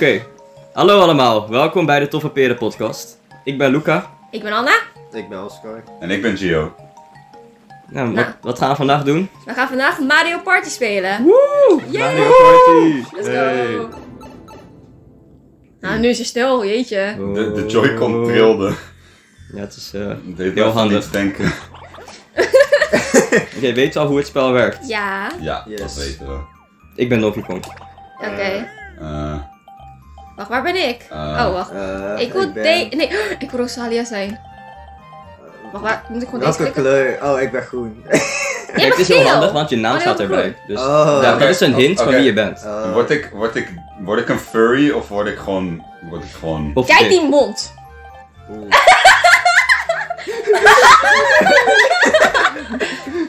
Oké. Hallo allemaal, welkom bij de Toffe Peren podcast. Ik ben Luca. Ik ben Anna. Ik ben Oscar. En ik ben Gio. Nou, Nou. Wat, wat gaan we vandaag doen? We gaan vandaag Mario Party spelen. Woe! Yay! Mario Party! Let's Hey. go. Nou, nu is het stil, jeetje. De, de Joy-Con trilde. Ja, het is... eh, deed Heel handig. denken. Oké, weet je al hoe het spel werkt? Ja, Ja, Yes. dat weten we. Ik ben Donkey Kong. oké. Eh, Wacht, waar ben ik? eh, oh, wacht. Eh, ik wil ben- de... Nee, ik wil Rosalia zijn. Wacht, waar? Moet ik gewoon deze Welke klikken? kleur? Oh, ik ben groen. Kijk, het is heel handig, want je naam Oh, staat erbij. Dus Oh. ja, dat is een hint van wie je bent. Eh, word, ik, word, ik, word ik een furry of word ik gewoon... Word ik gewoon... Of Kijk dit. die mond.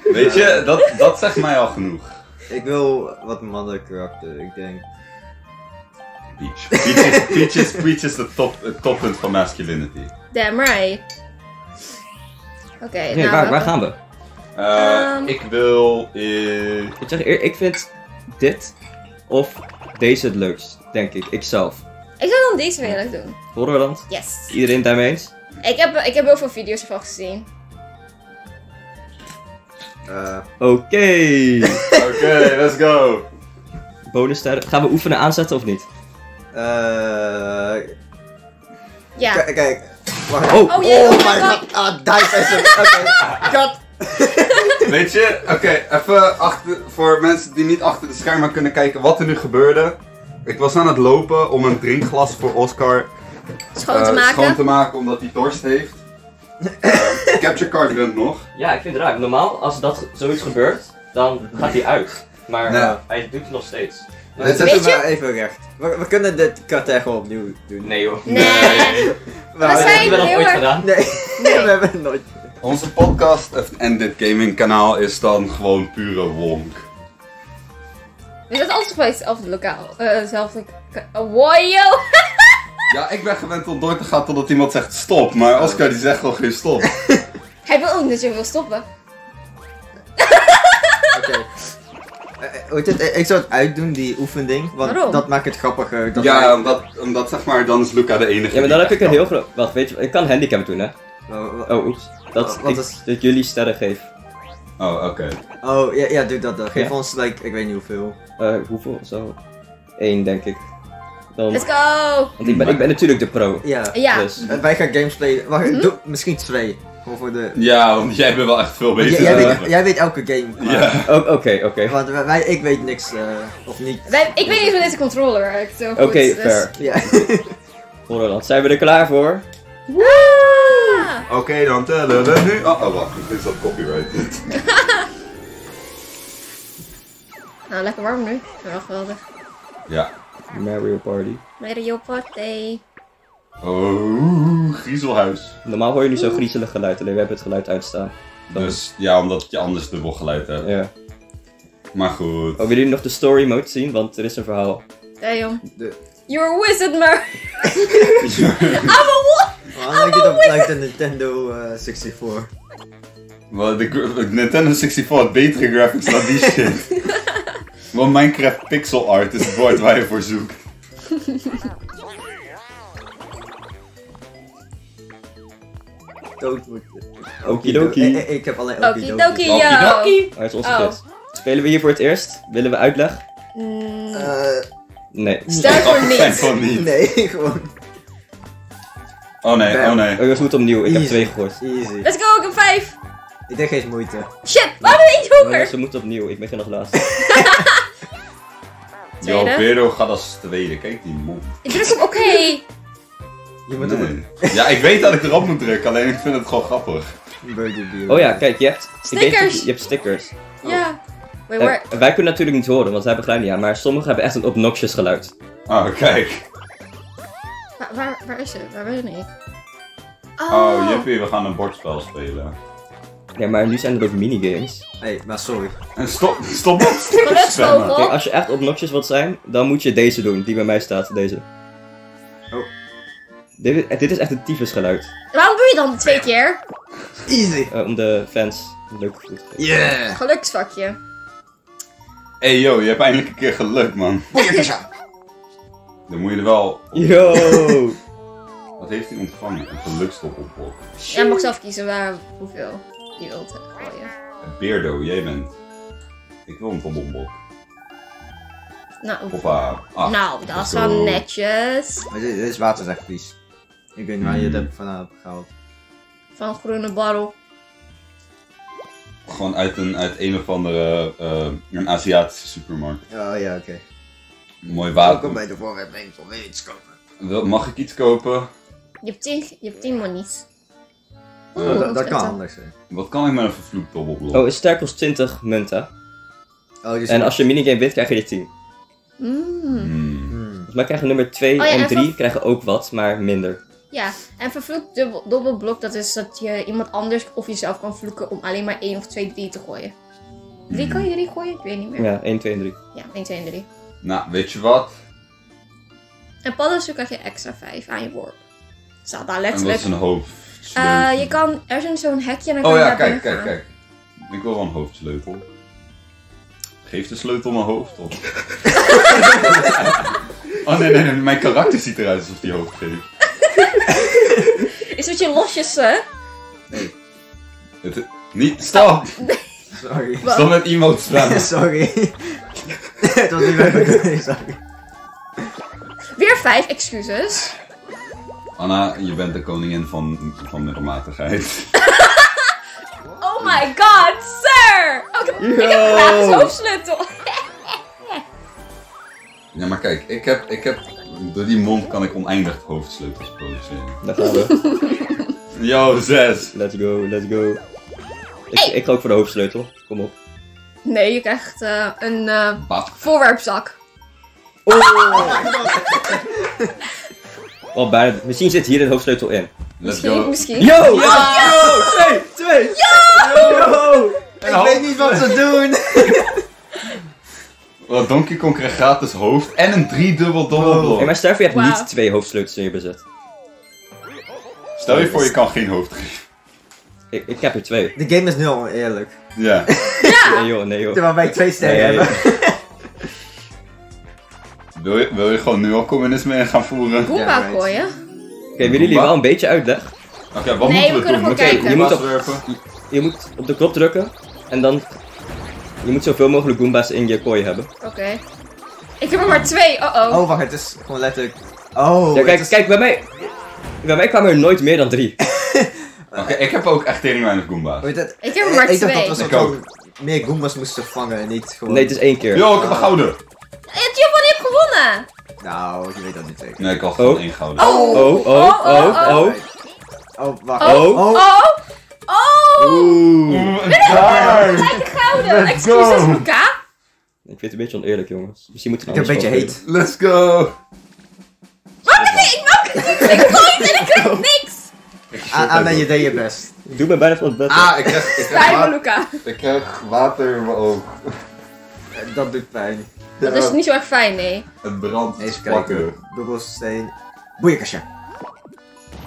Weet je, dat, dat zegt mij al genoeg. Ik wil wat mannelijk karakter. Ik denk. Peach. Peach is, Peach is, Peach is de top, het toppunt van masculinity. Damn right. Oké, Nee, nou... waar, gaan we? Eh, Ehm. Ik wil... eh, Ik zeg eer- ik vind dit of deze het leukst, denk ik. Ikzelf. Ik zou dan deze willen doen. Horrorland? Yes. Iedereen het daarmee eens? Ik heb, ik heb heel veel video's ervan gezien. eh, Oké. Oké, let's go. Bonussterren. Gaan we oefenen aanzetten of niet? Eh, Ja. Kijk, kijk. Wacht. Oh, Oh jee, oh my my god. god. Ah, daar is het. Oké. Kat. Weet je, oké, even achter, voor mensen die niet achter de schermen kunnen kijken wat er nu gebeurde. Ik was aan het lopen om een drinkglas voor Oscar Schoon te eh, maken. schoon te maken omdat hij dorst heeft. Capture card runt nog. Ja, ik vind het raar. Normaal, als dat zoiets gebeurt, dan gaat hij uit. Maar hij doet het nog steeds. Zet Weet hem je- maar even recht. We, we kunnen dit kat gewoon opnieuw doen. Nee joh. Nee. We We Dat zijn hebben we nog ooit gedaan. Nee. Nee. we hebben het nooit. Onze podcast of- en dit gaming kanaal is dan gewoon pure wonk. We zitten altijd bij hetzelfde lokaal. Eh, hetzelfde... Oh, wow, yo. Ja, ik ben gewend om door te gaan totdat iemand zegt stop, maar Oscar die zegt gewoon geen stop. Hij wil ook dat je wil stoppen. Ik zou het uitdoen, die oefending. Want Waarom? dat maakt het grappiger. Dat ja, omdat, omdat zeg maar, dan is Luca de enige Ja, maar dan die heb ik een heel groot... Wacht, weet je, ik kan handicap doen hè. Wa- Oh, oeps. Dat, Oh, wat ik, is- dat jullie sterren geef. Oh, oké. Oh, ja, ja, doe dat dan. Geef Ja. ons, like, ik weet niet hoeveel. Eh, hoeveel? Zo. Eén, denk ik. Dan, Let's go. want ik ben, ik ben natuurlijk de pro. Ja. Ja. Dus. Eh, Wij gaan games spelen. Wacht, Mhm. doe misschien twee. Gewoon voor de... Ja, want jij bent wel echt veel beter jij, weet, jij weet elke game. maar- Ja. Oh, Oké, oké. Want wij, wij- ik weet niks, eh, of niet. Wij, ik weet niet hoe deze controller werkt. zo goed, Oké, dus- fair. Ja. Horrorland, zijn we er klaar voor? Ah. Oké, dan tellen we nu. Oh, oh wacht, dit is dat copyright. Nou, lekker warm nu. Wel geweldig. Ja. Mario Party. Mario Party. Oh, griezelhuis. Normaal hoor je niet zo griezelig geluid, alleen we hebben het geluid uitstaan. Dan- Dus ja, omdat je anders dubbel geluid hebt. Ja. Maar goed. Oh, willen jullie nog de story mode zien? Want er is een verhaal. Damn. De- You're a wizard, Mar. Oh, lijkt het op lijkt de Nintendo eh, 64. Wel, de, gra- de Nintendo 64 had betere graphics dan die shit. Want Minecraft pixel art is het woord waar je voor zoekt. Dood. Okidoki. Ik, ik, ik heb alleen Okidoki, okidoki. Okidoki. Waar is onze Oh. gids? Spelen we hier voor het eerst? Willen we uitleg? Mm, Eh, Nee. Stel voor Oh, niet. van niet. nee, gewoon Oh nee, oh nee. Oh, je moet opnieuw. Ik heb twee gehoord. easy. Let's go, ik heb vijf. Ik denk geen moeite. Shit, waarom ben ik Oh, hoger? ze moeten opnieuw. Ik begin nog laatst. Yo. Vero gaat als tweede. Kijk die mond. Ik druk op oké. Je moet op Nee. Ja, ik weet dat ik erop moet drukken, alleen ik vind het gewoon grappig. Oh ja, kijk, je hebt... weet Stickers. je, je hebt stickers. Ja. Wait, En where? wij kunnen natuurlijk niet horen, want wij hebben geluid niet aan. Maar sommigen hebben echt een obnoxious geluid. Oh, kijk. Waar, waar, waar is het? Waar ben ik? Oh, Jippie, we gaan een bordspel spelen. Ja, maar nu zijn er ook minigames. hey, maar sorry. En stop, stop met stickers. Kijk, als je echt obnoxious wilt zijn, dan moet je deze doen, die bij mij staat, deze. Dit, is- dit is echt een tyfusgeluid. Waarom doe je dan twee keer? Easy. Eh, om de fans leuk te geven. Yeah. Geluksvakje. Hey yo, je hebt eindelijk een keer geluk, man. Dan moet je er wel... Yo! Wat heeft hij ontvangen? Een gelukstopopblok. Jij mag zelf kiezen waar, hoeveel je wilt gooien. Beardo, jij bent. Ik wil een dobbelblok. Nou, Hoppa. Ah, nou dat is wel netjes. Dit, is waterzegvies. Ik weet niet waar je het Hmm. hebt vandaan hebt gehaald. Van groene barrel. Gewoon uit een, uit een of andere eh, een Aziatische supermarkt. Oh ja, oké. Mooi Welkom water. bij de voorwerpwinkel wetenschap. Wil- Mag ik iets kopen? Je hebt tien, je hebt tien monies. Eh, Oeh, dat, dat kan anders zijn. Wat kan ik met een vervloekt dobbelblok? Oh, een ster kost 20 munten. Oh, dus En als je een minigame wint, krijg je er 10. Mm. Hmm. Hmm. Volgens mij krijgen nummer 2 Oh ja, en en 3 van- krijgen ook wat, maar minder. Ja, en vervloekt dubbel, dubbelblok, dat is dat je iemand anders of jezelf kan vloeken om alleen maar 1 of 2, 3 te gooien. 3 kan je 3 gooien? Ik weet niet meer. Ja, Ja, 1, 2 en 3. 1, 2 en 3. Nou, weet je wat? En paddenstoel krijg je extra 5 aan je worp. Staat daar En dat letterlijk. is een hoofd. Eh, je kan, er is een- zo'n hekje en dan kan Oh je ja, kijk, kijk, gaan. kijk. Ik wil wel een hoofdsleutel. Geef de sleutel mijn hoofd op. oh nee, nee, nee, mijn karakter ziet eruit alsof die hoofd geeft. Is het je losjes, hè? Het, niet, stop! Sorry. Wat? Stop met emotes spammen. Sorry. Het was niet mijn bedoeling, sorry. Weer 5 excuses. Anna, je bent de koningin van, van middelmatigheid. Oh my god, sir! Oh, ik, heb, ik heb gratis hoofdsleutel. Ja, maar kijk, ik heb, ik heb... Door die mond kan ik oneindig hoofdsleutels produceren. Daar gaan we. Yo, zes! Let's go, let's go. Ik, ik ga ook voor de hoofdsleutel. Kom op. Nee, je krijgt eh, een eh, voorwerpzak. Oh, bijna. Misschien zit hier een hoofdsleutel in. Let's Misschien, go. misschien. Yo! Yo! Twee! Twee! Yo! Ik weet niet wat ze doen. Donkey Kong krijgt gratis hoofd en een driedubbel dobbelblok. Hey, maar stel voor je hebt Wauw. niet twee hoofdsleutels in je bezit. Stel je voor, je kan geen hoofd geven. Ik, ik heb er twee. De game is nu al eerlijk. Ja. Nee joh, nee joh. Terwijl wij twee sterren Nee, hebben. Wil je, wil je gewoon nu al communisme in gaan voeren? Oké, Goomba Ja, right. gooien. willen jullie wel een beetje uitleg? wat Nee, moeten we we, kunnen doen? gewoon Oké, kijken. Je moet Goomba's op- werpen. Je moet op de knop drukken en dan... Je moet zoveel mogelijk Goombas in je kooi hebben. Oké. Ik heb er maar twee, oh oh. Oh, wacht, het is gewoon letterlijk... Oh, Ja, kijk, is- kijk, bij mij... Bij mij kwamen er nooit meer dan drie. Oké, ik heb ook echt tering weinig Goomba's. Weet het? Ik heb er maar ik dacht twee. dat we Ik van meer Goombas moesten vangen en niet gewoon... Nee, het is één keer. Yo, ik heb een gouden! Eh, Giovanni heeft gewonnen! Nou, je weet dat niet zeker. Nee, ik had Oh. gewoon één gouden. Oh. Oh, oh, oh, oh. Oh, wacht. Oh. Oh. Oh. Oh! Oh! Oeh. Oeh, een! Gelijk gouden! Let's Excuses, go. Luca. Ik vind het een beetje oneerlijk, jongens. Misschien moeten we Ik heb een beetje heet. Let's go! Wat? Ik, ik wou Ik gooi het en ik krijg niks! Aan, aan en je deed je best. Ik doe me bijna van het bed. Ah, ik krijg, ik, krijg Luca. ik krijg water in mijn oog. Dat doet pijn. Dat is niet zo erg fijn, nee. Het brandt Even plakken. kijken. Bubbelsteen. Boeienkastje.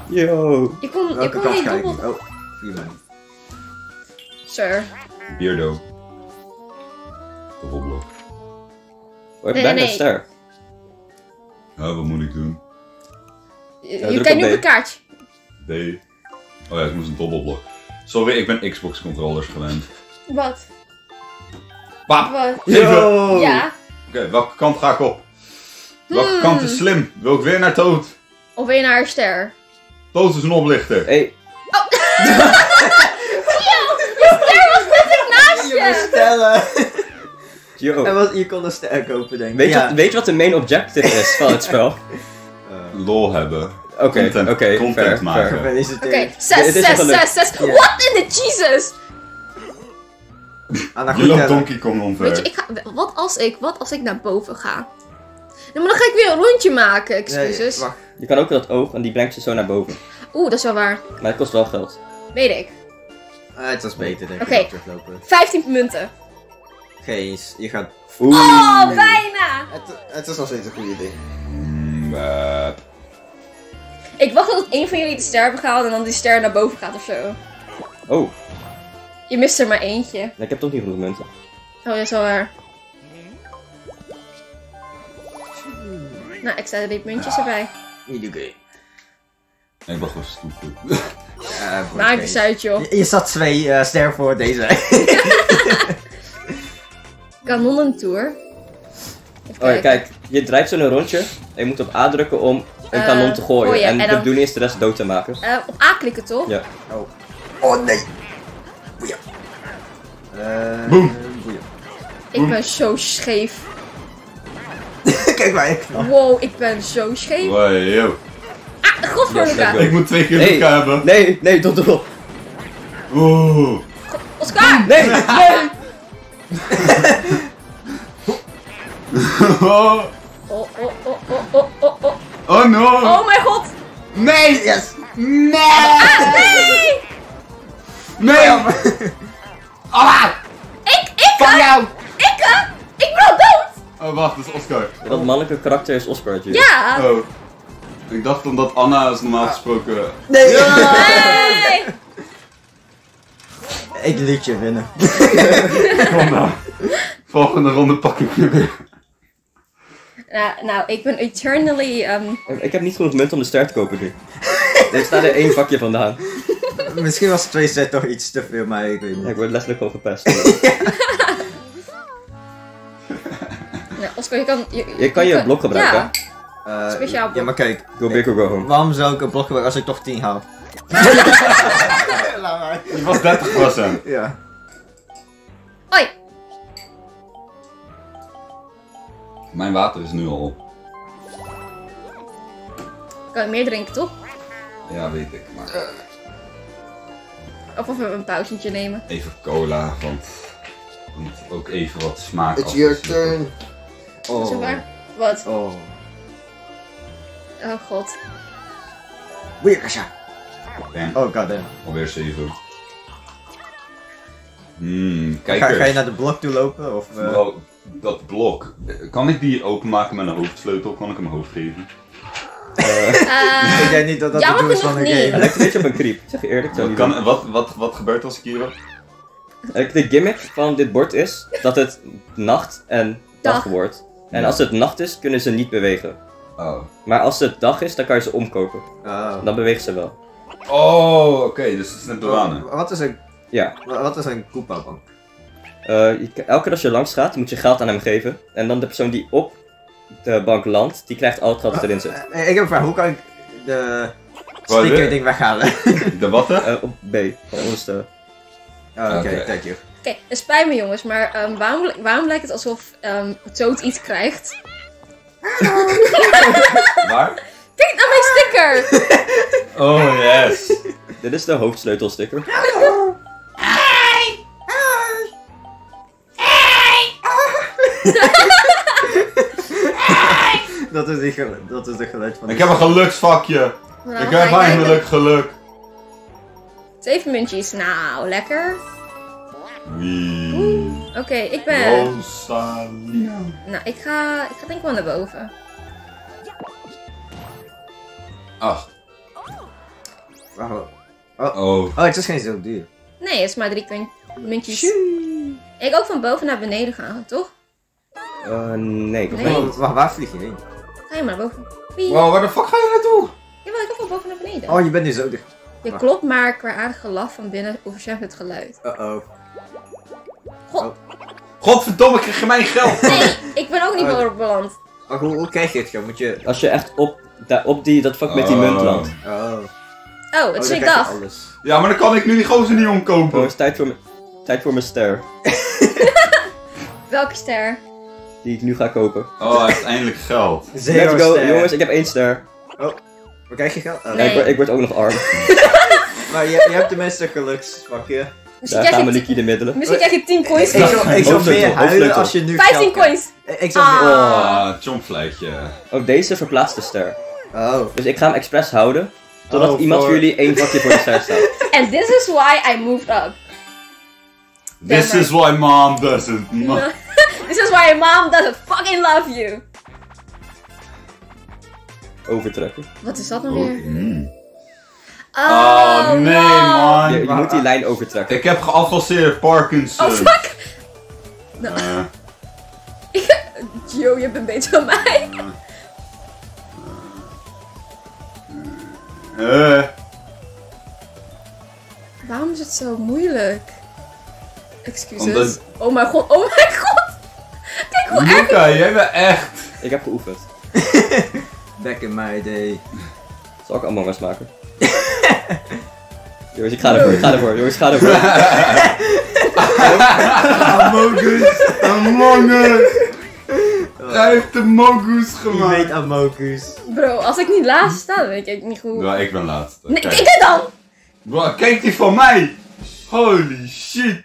Yo. Je kon, je Welke kon kant niet ga ik dubbel... Oh, vier man. Sir. Beardo. Dobbelblok. Oh, ik Nee, ben nee. Ja, wat moet ik doen? Je, Ja, je druk kijkt nu op een kaartje. D. Oh ja, ik moest een dobbelblok. Sorry, ik ben Xbox controllers gewend. Wat? Pap! Wat? Yo. Ja. Oké, welke kant ga ik op? Welke Hmm. kant is slim? Wil ik weer naar Toad? Of weer naar een ster. Toad is een oplichter. Hey, Je moest stellen. yo. En wat, je kon een ster kopen, denk ik. Weet je, ja. wat, weet je wat de main objective is van het spel? Eh, Lol hebben. Oké, Content- oké, content fair, maken. Oké, Dit zes, zes, zes, zes. Ja. What in the Jesus? Goed loopt. Donkey Kong omver. Weet je, ik ga, wat, als ik, wat als ik naar boven ga? Maar dan ga ik weer een rondje maken, excuses. Nee, wacht. Je kan ook dat oog en die brengt je zo naar boven. Oeh, dat is wel waar. Maar het kost wel geld. Weet ik. Ah, het was beter, denk ik. Oké. Teruglopen. 15 munten. Geen, je gaat... Oeh. Oh, bijna! Het, het is nog steeds een goed idee. Eh, Ik wacht tot een van jullie de ster behaalt en dan die ster naar boven gaat of zo. Oh, Je mist er maar eentje. ik heb toch niet genoeg munten. Oh, dat is wel waar. Nou, ik zet er die puntjes erbij. Niet oké. Ik ben gewoon. Ja, voor Maak eens uit, joh. Je, je zat twee eh ster voor deze. Kanonnentour. Oh ja, kijk, je draait zo een rondje en je moet op A drukken om een Eh, kanon te gooien. gooien, en en de dan- bedoeling is de rest dood te maken. Eh, op A klikken, toch? Ja. Oh. Oh nee. Boeien. Eh, Boem. boeien. Ik ben zo scheef. Kijk waar ik. Wow, ik ben zo scheef. Wow, yo. Ja, Luca. let's Ik moet twee keer Nee. Luca hebben. Nee, nee, tot erop. Oeh. Oscar! Nee, nee! Oh, Oh, oh, oh, oh, oh, oh, oh. oh no. Oh mijn god! Nee. Yes. Nee. Ah, nee! Nee. Ah. Ik, ik, Van jou. ik, eh, ik ben al dood! Oh, wacht, dat is Oscar. Dat mannelijke karakter is Oscar. Ja! Oh. Ik dacht omdat Anna is normaal gesproken... Nee. Nee! Ik liet je winnen. Kom nou. Volgende ronde pak ik je weer. Nou, nou, ik ben eternally, ehm, Ik heb niet genoeg munt om de ster te kopen nu. er staat er één vakje vandaan. Misschien was twee set toch iets te veel, maar ik weet Ja, ik niet. word letterlijk gewoon gepest. ja, Oscar, je kan... Je, Je kan je blok gebruiken. Ja. Eh, Speciaal Ja, maar kijk. Go big or go home. Waarom zou ik een blok gebruiken als ik toch 10 haal? Laat maar. Je was 30%. Ja. Oi! Mijn water is nu al op. Kan je meer drinken, toch? Ja, weet ik. Maar Of even een pauzetje nemen. even cola, want... Er moet ook even wat smaak It's your turn. Oh. Zo waar? Wat? Oh. Oh god. Boeienkasja. Damn, Oh god damn. alweer 7. Hmm, Ga, kijk ga je naar de blok toe lopen? Of, eh, Bro, dat blok. Kan ik die openmaken met een hoofdsleutel? Kan ik hem hoofd geven? Eh, ik denk niet dat dat de doel is van een niet. Hij game. lijkt een beetje op een creep. Zeg je eerlijk. Zo Kan, wat, wat, wat gebeurt als ik hier De gimmick van dit bord is dat het nacht en dag, Dag. wordt. En als het nacht is, kunnen ze niet bewegen. Oh. Maar als het dag is, dan kan je ze omkopen. Oh. Dan bewegen ze wel. Oh, oké, dus het is net douane. Wat is een, Ja. wat is een Koopa-bank? Eh, je- elke keer als je langs gaat, moet je geld aan hem geven. En dan de persoon die op de bank landt, die krijgt al het geld dat erin zit. Eh, Ik heb een vraag, hoe kan ik de Wat, sticker ding weghalen? De watten? Eh, op B, van onderste. Oh, Oké, Oké. thank you. Oké, het spijt me jongens, maar ehm, waarom, waarom lijkt het alsof ehm Toad iets krijgt? Waar? Kijk naar mijn sticker! Oh, yes. Dit is de hoofdsleutelsticker. Dat is, die dat is de geluid van Ik heb een geluksvakje. Nou, Ik ga heb kijken. eindelijk geluk. Zeven muntjes, nou, lekker. Wie? Oké, ik ben... Rosalina. Nou, ik ga, ik ga denk ik wel naar boven. Ach. Wacht, Oh. Oh, het is geen zo duur. Nee, het is maar drie muntjes. Ik ook van boven naar beneden gaan, toch? Eh, nee, Nee. Oh, wacht, waar vlieg je heen? Ga je maar naar boven. Wie? Wow, waar de fuck ga je naartoe? Jawel, ik ga van boven naar beneden. Oh, je bent nu zo dicht. Je klopt maar qua aardig gelach van binnen overtreft het geluid. Uh-oh. Godverdomme, krijg je mijn geld? Nee, ik ben ook niet Oh. boven beland. Maar hoe, hoe krijg je het? Moet je... Als je echt op, daar, op die, dat vak met die Oh. munt landt. Oh. Oh, het Oh, je dag. alles. Ja, maar dan kan ik nu die gozer niet Oh, omkopen. het is tijd voor, mijn- tijd voor mijn ster. Welke ster? Die ik nu ga kopen. Oh, hij heeft eindelijk geld. Zero Let's go, ster. jongens, ik heb één ster. Waar krijg je geld? Oh, Nee. Ik, word, ik word ook nog arm. Maar je, je hebt tenminste een geluksvakje. Misschien Daar gaan krijg, we je liquide middelen. misschien krijg je 10 coins. Ik zou, ik zou meer huilen als je nu 15 geld krijgt. coins! Ik zou Ah. meer... Oh, chompvleitje. Ook deze verplaatst de ster. Oh. Dus ik ga hem expres houden. Totdat Oh, iemand voor- van jullie één vakje voor de ster staat. And this is why I moved up. This Damn is why mom doesn't. This is why mom doesn't fucking love you. Overtrekken. Wat is dat nou Oh, weer? mm. Oh, Oh, nee no. man. Je, moet die lijn overtrekken. Ik heb geavanceerd Parkinson. Oh fuck! Eh, Yo, je bent beter dan mij. Eh. Waarom is het zo moeilijk? Excuses. Omdat- Oh mijn god, oh mijn god! Kijk hoe erg Luca, jij bent echt... Ik heb geoefend. Back in my day. Zal ik Us maken? Jongens, ik ga ervoor, ik ga ervoor. Jongens, ik ga ervoor. Amogus! Among Us! Hij heeft de Mogus Je weet gemaakt. Amogus. Bro, als ik niet laatst sta, dan weet ik niet hoe. Ja, ik ben laatste. Nee, Kijk. kijk het dan! Bro, kijk die van mij! Holy shit!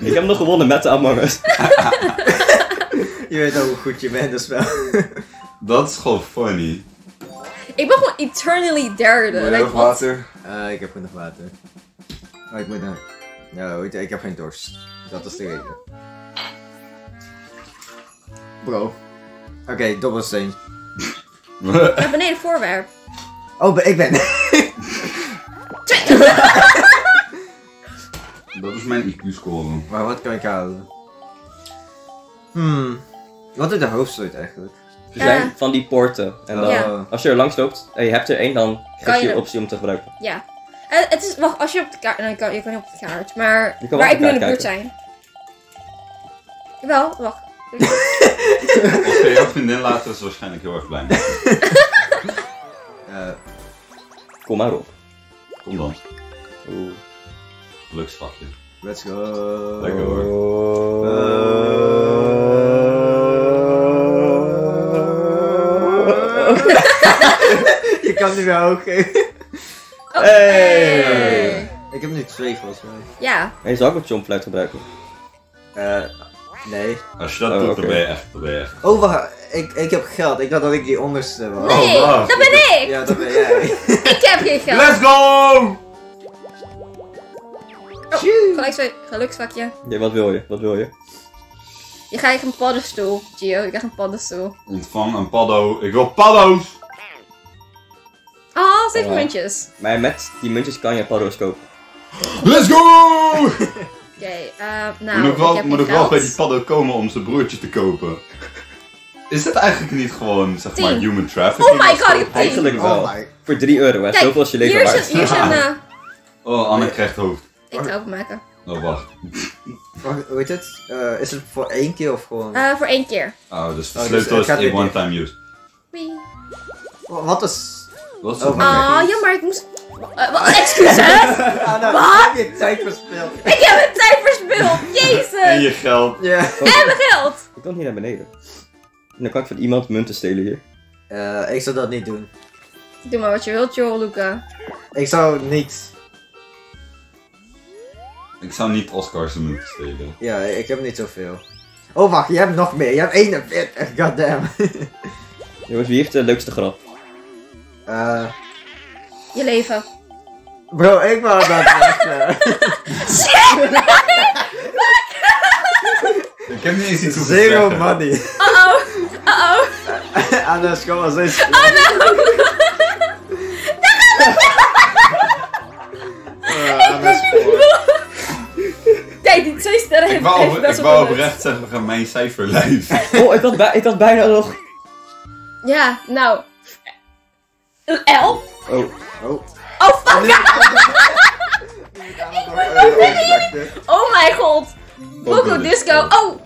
Ik heb nog gewonnen met de Among Us. Je weet ook hoe goed je bent, dat spel. Dat is gewoon funny. Ik ben gewoon eternally derde. Wil je Like, nog wat? water? Eh, ik heb genoeg water. Oh, ik moet naar... Weet je, ik heb geen dorst. Dat is de reden. Bro. Oké, dobbelsteen. Ja, beneden voorwerp. Oh, ben- ik ben... Dat is mijn IQ-score. maar wat kan ik halen? Hmm. Wat is de hoofdstoot eigenlijk? Er zijn Ja. van die poorten. En dan, Ja. als je er langs loopt en je hebt er één, dan krijg je je de optie om te gebruiken. Ja. En het is, wacht, als je op de kaart, nee, je kan, je kan niet op de kaart, maar Je kan wel waar ik nu in de buurt zijn. Jawel, wacht. Als je jouw vriendin later is ze waarschijnlijk heel erg blij. Eh, Kom maar op. Kom dan. Oeh. Geluksvakje. let's go. Lekker hoor. je kan nu weer hoog geven. Oh, Hey! Ik heb nu twee volgens mij. Ja, En je zou ook een chompfluit gebruiken. Eh, nee. Als je dat Oh, doet, oké. dan ben je echt, dan ben je echt. Oh, wacht. Ik, ik heb geld. Ik dacht dat ik die onderste was. nee, Oh, wacht. dat ben ik! Ja, dat ben jij. Ik heb geen geld. Let's go! Geluksvak- Geluksvakje. Ja, wat wil je? Wat wil je? Je krijgt een paddenstoel, Gio. Je krijgt een paddenstoel. Ontvang een paddo. Ik wil paddo's! Ah, zeven Oh. muntjes. Maar met die muntjes kan je paddo's kopen. Let's go! Oké, eh, nou, moet wel, ik heb moet ook wel bij die paddo komen om zijn broertje te kopen. Is dit eigenlijk niet gewoon, zeg maar, Tien. human trafficking? Oh my god, ik. Eigenlijk wel. Oh my. Voor 3 euro, hè. Kijk, Zoveel als je leven hier is waard. een, hier is een, eh, Oh, Anne krijgt hoofd. ik ga openmaken. Oh, wacht. Wacht, Hoe heet het? Eh, is het voor één keer of gewoon... Eh, voor één keer. Oh, dus de dus sleutel het is gaat a weer one-time use. Wee. Wat is... Wat is Oh? Ah, jammer, ik moest... Eh, wat- excuses! Wat? heb je tijd verspeeld. ik heb mijn tijd verspild! Jezus! En je geld. Ja. En mijn geld! Ik kan hier naar beneden. En dan kan ik van iemand munten stelen hier. Eh, ik zou dat niet doen. Doe maar wat je wilt, joh, Luca. Ik zou niet... Ik zou niet Oscars moeten stelen. Ja, ik heb niet zoveel. Oh, wacht, je hebt nog meer. Je hebt 41. Goddamn. Jongens, wie heeft de leukste grap? Eh... Je leven. Bro, ik wou dat zeggen. Ik heb niet eens iets Zero zeggen. money. Uh-oh. Uh-oh. Anders kom maar zo Oh no! Uh, voor. Kijk, die twee sterren Ik heeft, wou, heeft op- best ik wou oprecht zeggen, mijn cijferlijst. Oh, ik had, ik had bijna nog... Ja, nou. Een elf? Oh, Oh. Oh, fuck! Oh mijn god! Poco Disco. Oh!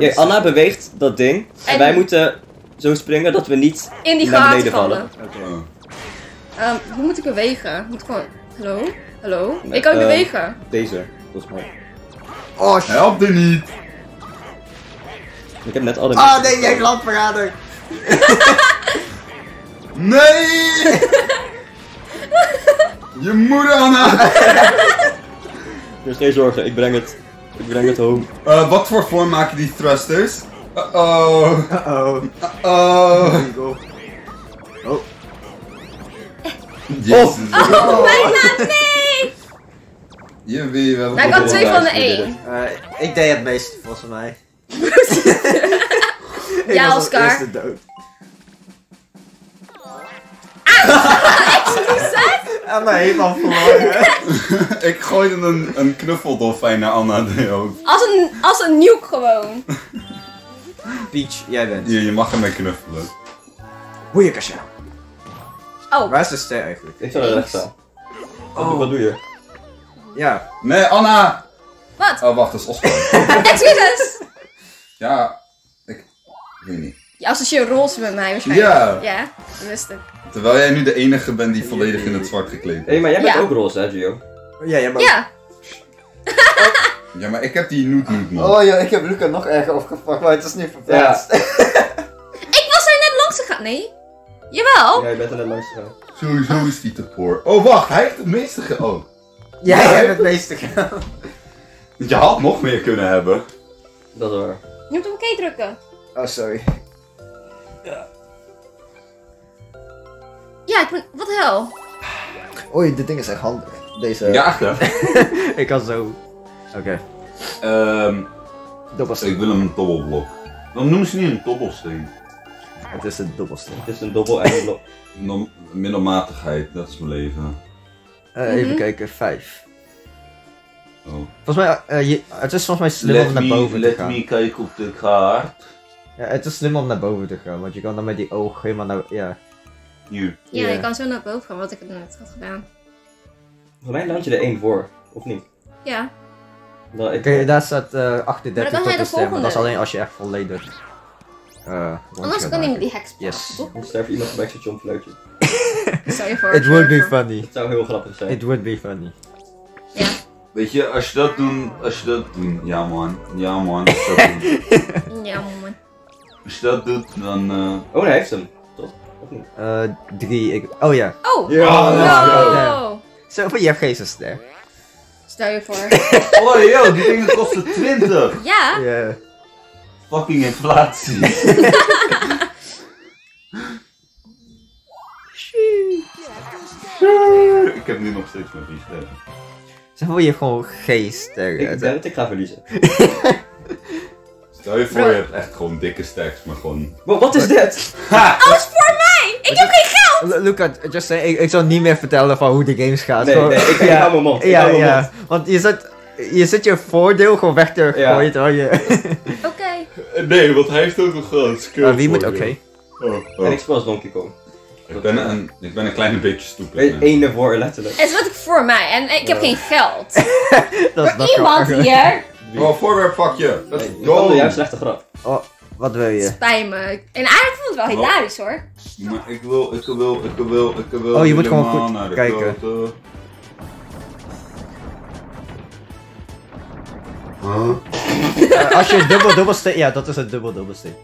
Ja, Anna beweegt dat ding. En En- wij moeten zo springen dat we niet... In die Naar beneden vallen. Oh. Ehm, hoe moet ik bewegen? Ik moet gewoon... Hallo? Hallo? Nee, ik kan eh, bewegen. Deze, volgens mij. Oh, shit. Help er niet! Ik heb net alle... Ah, nee, jij hebt landverrader. Nee! Je moeder, Anna! Dus geen zorgen, ik breng het. Ik breng het home. Eh, wat voor vorm maken die thrusters? Uh-oh. Uh-oh. Uh-oh. Oh. Jezus. Oh, bijna nee! Je weet wel. Ik had twee van de één. Eh, ik deed het meest, volgens mij. Ik Ja, was als Oscar. eerste dood. Anna helemaal verloren. Ik gooide een, een knuffeldolfijn naar Anna de hoofd. Als een, als een nuke gewoon. Peach, jij bent. Hier, je mag ermee knuffelen. Boeienkastje. Oh, Waar is de ster eigenlijk? Ik zou er recht staan. Wat, doe- wat doe je? Ja. Nee, Anna! wat? Oh, wacht, dat is Oscar. Excuses! ja, ik... ik weet niet. Je associeert roze met mij waarschijnlijk. Ja. Ja, dat wist ik. Terwijl jij nu de enige bent die volledig in het zwart gekleed Hé, is. maar jij bent Ja. ook roze, hè, Gio? Ja, ja, maar... Ja, Ja, maar ik heb die Noot Noot man. Oh ja, ik heb Luca nog erger opgepakt, maar het is niet verplaatst. ik was er net langs gegaan. Nee? Jawel. Jij bent er net langs gegaan. Sowieso is die te poor. Oh, wacht, hij heeft het meeste ge... Oh. Jij hebt het meeste gedaan. Je had nog meer kunnen hebben. Dat is waar. Je moet op oké drukken. Oh, sorry. Ja, ik ben... Wat de hel? Oei, dit ding is echt handig. Deze... Ja, echt hè? ik kan zo... Oké. Ehm, Dobbelsteen. ik wil hem een dobbelblok. Dan noemen ze niet een dobbelsteen. Het is een dobbelsteen. Het is een dobbel en blok. Middelmatigheid, dat is mijn leven. Eh, even Mhm. kijken, vijf. Oh. Volgens mij, eh, je, het is volgens mij slim om naar boven te gaan. kijken op de kaart. Ja, het is slim om naar boven te gaan, want je kan dan met die oog helemaal naar... Ja. Hier. Ja, je kan zo naar boven gaan, wat ik net had gedaan. Voor mij land je er één voor, of niet? Ja. Dan, ik, Oké, daar staat eh Maar dan 38 kan tot hij de de stem, maar dat is alleen als je echt volledig... eh Anders kan ik met die heks Yes. Dan sterft iemand bij zo'n fluitje. It would be funny. Het zou heel grappig zijn. It would be funny. Ja. Weet je, als je dat doet, als je dat doet, ja man, ja man, als je dat doet, Ja, man. Als je dat doet dan, eh, Oh, hij heeft hem. Toch? Of niet? Eh, drie, ik... Oh ja. Oh! Ja, go. no! Zo, je hebt geen ster. Stel je voor. oh yo, die dingen kosten 20! Ja! Ja. Fucking inflatie. Ik heb nu nog steeds mijn vies sterren. Zo wil je gewoon geen ster. Ik denk dat ik ga verliezen. Stel je voor, je hebt echt gewoon dikke stacks, maar gewoon... Wat is dit? Alles voor mij! Ik heb geen geld! Lu- Luca, just say, ik, ik zal niet meer vertellen van hoe de games gaat. Nee, Gewoon- nee, ik, ja, hou mijn mond. Ik ja, ja. mond. Want je zet, je zet je voordeel gewoon weg te Ja. gooien terwijl je... Oké. Nee, want hij heeft ook een groot skill Maar wie moet oké? Oh, oh. En ik speel als Donkey Kong. Ik, ben een, ik ben een klein beetje stupid. Man. één ervoor, letterlijk. Het is wat ik voor mij en ik heb geen geld. Dat is Voor iemand erger. Hier Oh, voorwerp, fuck je. Let's Nee, juist slechte grap. Oh, wat wil je? spijt me. En eigenlijk vond het wel Oh. hilarisch hoor. Maar ik wil, ik wil, ik wil, ik wil... Oh, je moet gewoon goed naar de kijken. Huh? Als je dubbel dubbelsteen... Ja, dat is een dubbel dubbelsteen.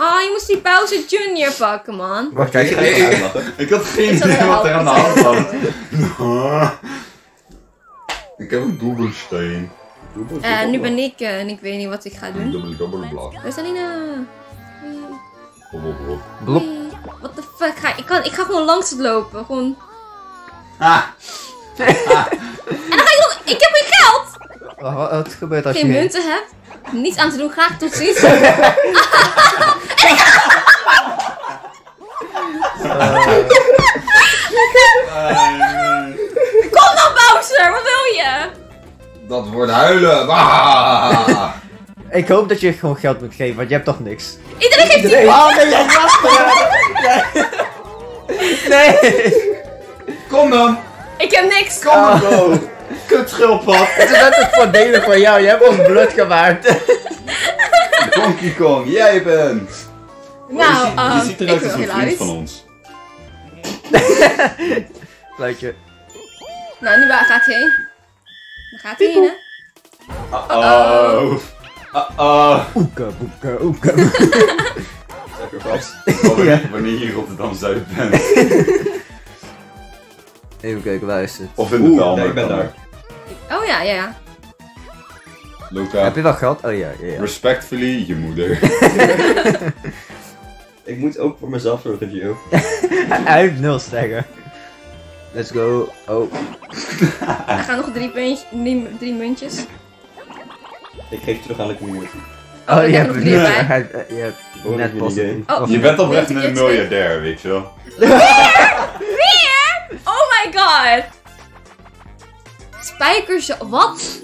Oh, je moest die Bowser Junior pakken, man. Wacht, Kijk, ik- ik-. Ik had geen idee wat er aan de hand was. Ik heb een dobbelsteen. Eh, nu ben ik eh, en ik weet niet wat ik ga doen. dubbel dubbelblad. Waar is Alina? Blop. What the fuck? Ga, ik, kan, ik ga gewoon langs het lopen. Gewoon... Ah! En dan ga ik nog... Ik heb geen geld! Wat, wat, wat gebeurt als Geen je... munten heb. Niets aan te doen. Graag tot ziens. Kom dan, Bowser! Wat wil je? Dat wordt huilen. Ah! Ik hoop dat je gewoon geld moet geven, want je hebt toch niks. Iedereen geeft die... Oh nee, jij Nee! nee. Kom dan! Ik heb niks. Kom dan, go! Kut schildpad! Het is net het voordelig voor jou, je hebt ons bloed gewaard. Donkey Kong, jij bent! Nou, die, ehm, ziet ik eruit als een vriend van ons. Fluitje. Nou, nu waar gaat hij heen? Waar gaat hij heen, hè? Uh-oh. Uh-oh. Oeka, boeka, oeka. Sacrifice. Wanneer, wanneer je in Rotterdam-Zuid bent. Even kijken, waar is het? Of in de Oeh, Belmer. nee, ik ben daar. Oh ja, ja, ja. Luca, Heb je wel geld? Oh ja, ja, ja. respectfully, je moeder. Ik moet ook voor mezelf zorgen, Gio. Hij heeft nul sterren. Let's go. Oh. Er gaan nog drie, puntje, drie, drie muntjes. Ik geef terug aan de community. Oh, je heb hebt nog drie bij. hij- eh, Je hebt net positief. Oh. Je bent oprecht een miljardair, weet je wel. Weer? Oh my god! Spijkers... Wat?